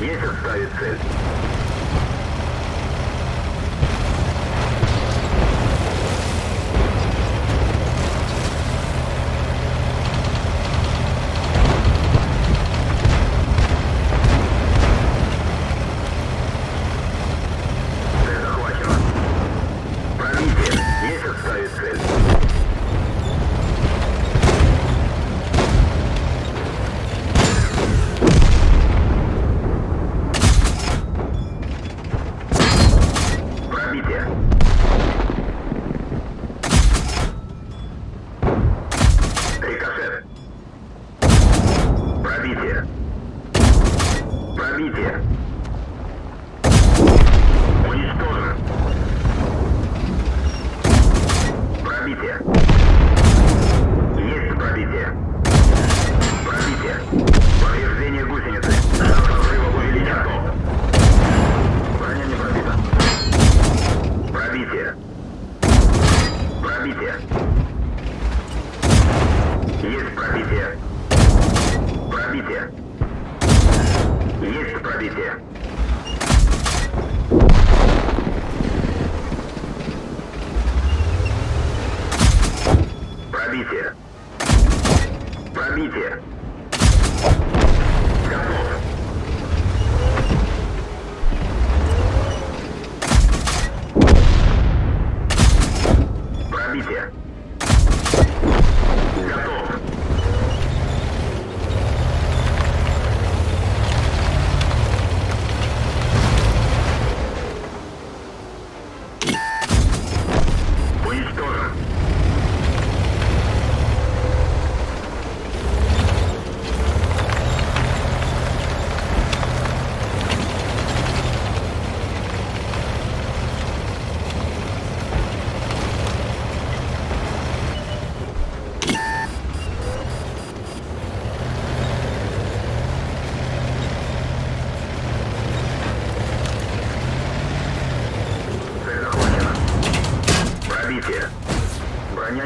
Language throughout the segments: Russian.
Не составит цель. пробитие. Есть пробитие. Пробитие. Есть пробитие. Пробитие. Пробитие. here.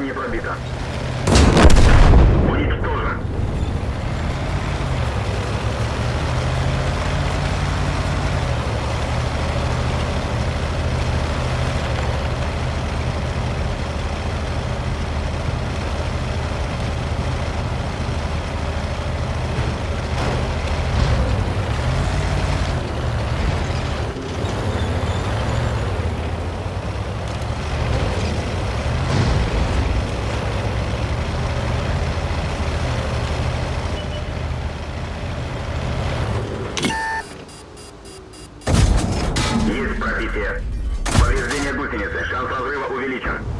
не пробита. Peter.